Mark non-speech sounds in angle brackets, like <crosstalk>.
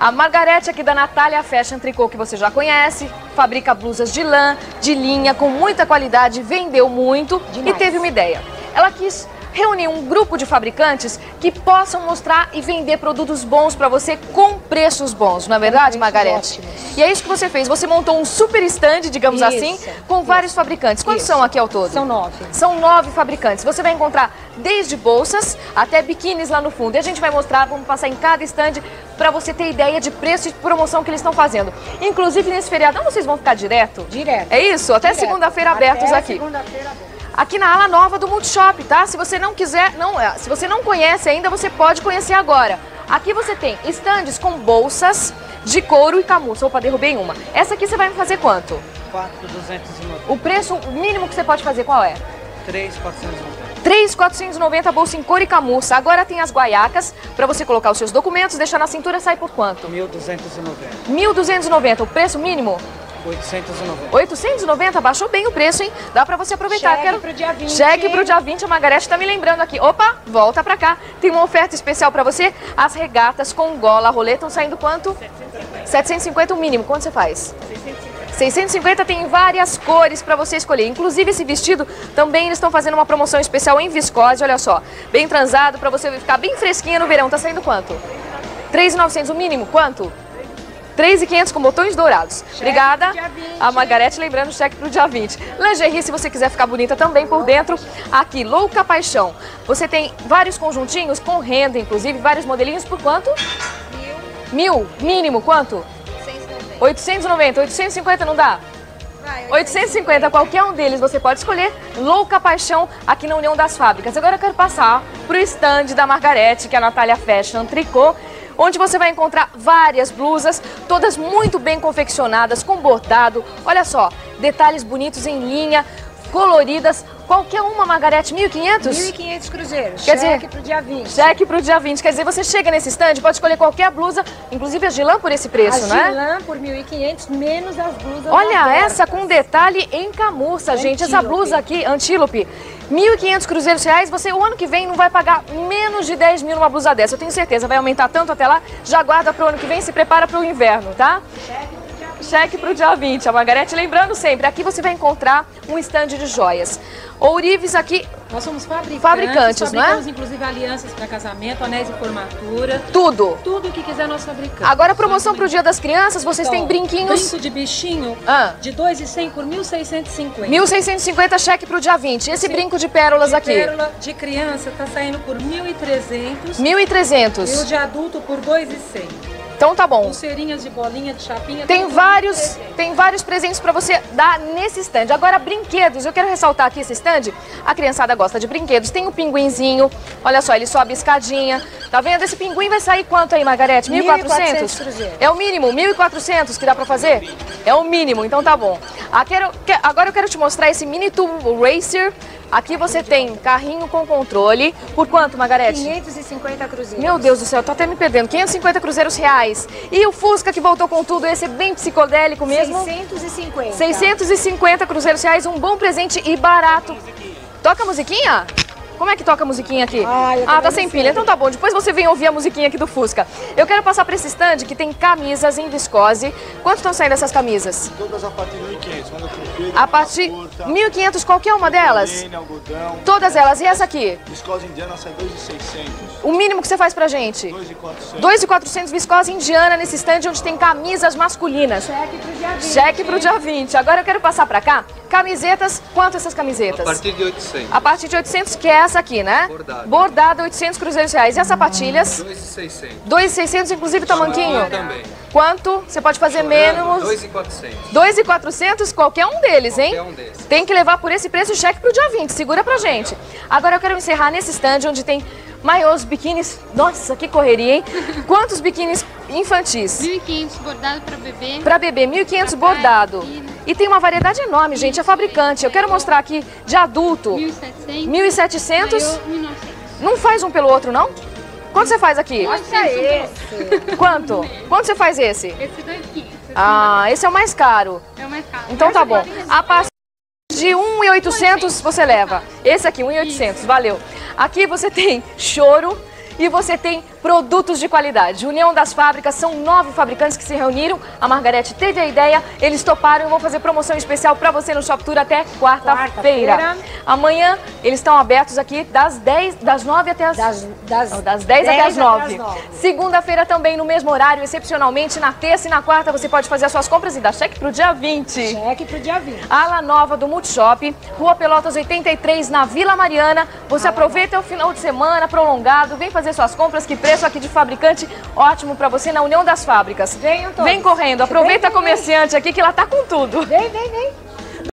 A Margarete aqui da Natália Fashion Tricô, que você já conhece, fabrica blusas de lã, de linha, com muita qualidade, vendeu muito Demais. e teve uma ideia. Ela quis reunir um grupo de fabricantes que possam mostrar e vender produtos bons para você com preços bons, não é verdade, Margarete? E é isso que você fez. Você montou um super stand, digamos Isso, assim, com isso. vários fabricantes. Quantos Isso. são aqui ao todo? São nove. São nove fabricantes. Você vai encontrar desde bolsas até biquínis lá no fundo. E a gente vai mostrar, vamos passar em cada stand para você ter ideia de preço e promoção que eles estão fazendo. Inclusive nesse feriadão vocês vão ficar direto? Direto. É isso? Até segunda-feira abertos Até aqui. segunda-feira abertos. Aqui na ala nova do Multishop, tá? Se você não quiser, não, é, se você não conhece ainda, você pode conhecer agora. Aqui você tem estandes com bolsas de couro e camurça. Opa, derrubei uma. Essa aqui você vai me fazer quanto? 4,290. O preço mínimo que você pode fazer qual é? 3,490. 3,490 bolsa em couro e camurça. Agora tem as guaiacas para você colocar os seus documentos, deixar na cintura, sai por quanto? 1.290. 1.290, o preço mínimo? 890. 890, baixou bem o preço, hein? Dá pra você aproveitar. Chegue Quero... pro dia 20. Chegue pro dia 20, a Margarete tá me lembrando aqui. Opa, volta pra cá. Tem uma oferta especial pra você. As regatas com gola rolê estão saindo quanto? 750 o mínimo. Quanto você faz? 650 tem várias cores para você escolher. Inclusive esse vestido também eles estão fazendo uma promoção especial em viscose, olha só. Bem transado para você ficar bem fresquinha no verão. Tá saindo quanto? 3.900 o mínimo. Quanto? 3.500 com botões dourados. Obrigada. pro dia 20. A Margarete lembrando o cheque pro dia 20. Lingerie, se você quiser ficar bonita também por dentro. Aqui, Louca Paixão. Você tem vários conjuntinhos com renda, inclusive, vários modelinhos por quanto? Mil. Mínimo, quanto? 890. 850 não dá? 850, qualquer um deles você pode escolher. Louca Paixão aqui na União das Fábricas. Agora eu quero passar pro stand da Margarete, que é a Natália Fashion Tricô, onde você vai encontrar várias blusas, todas muito bem confeccionadas, com bordado. Olha só, detalhes bonitos em linha, coloridas. Qualquer uma, Margarete, 1.500? 1.500 cruzeiros. Quer dizer- Cheque pro dia 20. Cheque pro dia 20. Quer dizer, você chega nesse stand, pode escolher qualquer blusa, inclusive a de lã por esse preço, As né? de lã por 1.500, menos as blusas Olha essa com detalhe em camurça, gente. Essa Antílope. blusa aqui, antílope, 1.500 cruzeiros reais. Você o ano que vem não vai pagar menos de 10 mil numa blusa dessa. Eu tenho certeza, vai aumentar tanto até lá. Já guarda pro ano que vem, se prepara pro inverno, tá? Cheque pro dia 20. A Margarete lembrando sempre, aqui você vai encontrar um stand de joias. Ourives aqui, Nós somos fabricantes, Fabricantes, não é? inclusive alianças para casamento, anéis de formatura, tudo. tudo o que quiser nós fabricamos. Agora, promoção pro Dia das Crianças, vocês têm Então, brinquinhos. Brinco de bichinho Ah. de 2,100 por 1.650. 1.650 cheque pro dia 20. Esse brinco de pérolas de aqui, pérola de criança tá saindo por 1.300 e o 1.300. de adulto por 2,100. Então tá bom. Pulseirinhas de bolinha, de chapinha. Tem vários, 1.300. tem vários presentes para você dar nesse stand. Agora, brinquedos. Eu quero ressaltar aqui esse stand. A criançada gosta de brinquedos. Tem o pinguinzinho. Olha só, ele sobe escadinha. Tá vendo? Esse pinguim vai sair quanto aí, Margarete? 1.400 1.400? cruzeiros. É o mínimo, 1.400 que dá para fazer? É o mínimo, então tá bom. Ah, quero- agora eu quero te mostrar esse Mini Turbo Racer. Aqui você tem carrinho com controle. Por quanto, Margarete? 550 cruzeiros. Meu Deus do céu, tô até me perdendo. 550 cruzeiros reais. E o Fusca que voltou com tudo, esse é bem psicodélico mesmo. 650. 650 cruzeiros reais, um bom presente e barato. Toca a musiquinha? Como é que toca a musiquinha aqui? Ah, ah tá sem pilha. Então tá bom. Depois você vem ouvir a musiquinha aqui do Fusca. Eu quero passar pra esse stand que tem camisas em viscose. Quanto estão saindo essas camisas? Todas a partir de 1.500, manga comprido, A partir curta, 1.500 qualquer uma delas? Lene, algodão, Todas elas. E essa aqui? viscose indiana sai 2.600, O mínimo que você faz pra gente? 2.400. 2.400 viscose indiana nesse stand onde tem camisas masculinas. Cheque pro dia 20. Cheque pro dia 20. Agora eu quero passar pra cá. Camisetas, quanto essas camisetas? A partir de 800. A partir de 800, que é essa aqui, né? Bordada. Bordada, 800 cruzeiros reais. E as sapatilhas? 2,600. 2,600, inclusive tamanquinho? Também. Quanto? Você pode fazer menos. 2,400. 2,400, qualquer um deles, hein? Qualquer um desses. Tem que levar por esse preço o cheque pro dia 20. Segura pra gente. Agora eu quero encerrar nesse stand onde tem maiôs, biquínis. Nossa, que correria, hein? <laughs> Quantos biquínis infantis? 1.500 bordado para bebê. Pra bebê, 1.500 Pra bordado. praia, E tem uma variedade enorme, gente. É fabricante. Eu quero mostrar aqui de adulto. 1.700. 1.700. Maiô, 1.900. Não faz um pelo outro, não? Quanto você faz aqui? Pode ser esse. Quanto? Quanto você faz esse? Esse 2.500. Ah, esse é o mais caro. É o mais caro. Então tá bom. A partir de 1.800 você leva. Esse aqui, 1.800. Valeu. Aqui você tem choro e você tem produtos de qualidade. União das Fábricas, são nove fabricantes que se reuniram. A Margarete teve a ideia, eles toparam e vão fazer promoção especial para você no Shop Tour até quarta-feira. Quarta-feira. Amanhã eles estão abertos aqui das 10, das 9 até as Das, das, não, das 10, até as 9. nove. Segunda-feira também no mesmo horário, excepcionalmente na terça e na quarta você pode fazer as suas compras e dar cheque pro dia 20. Cheque pro dia 20. Ala nova do Multishop, Rua Pelotas 83, na Vila Mariana. Você aproveita o final de semana prolongado, vem fazer suas compras, que preço aqui de fabricante ótimo pra você na União das Fábricas. Venham todos. Vem correndo, aproveita Vem, a vem, vem. comerciante aqui que ela tá com tudo. Vem, vem, vem.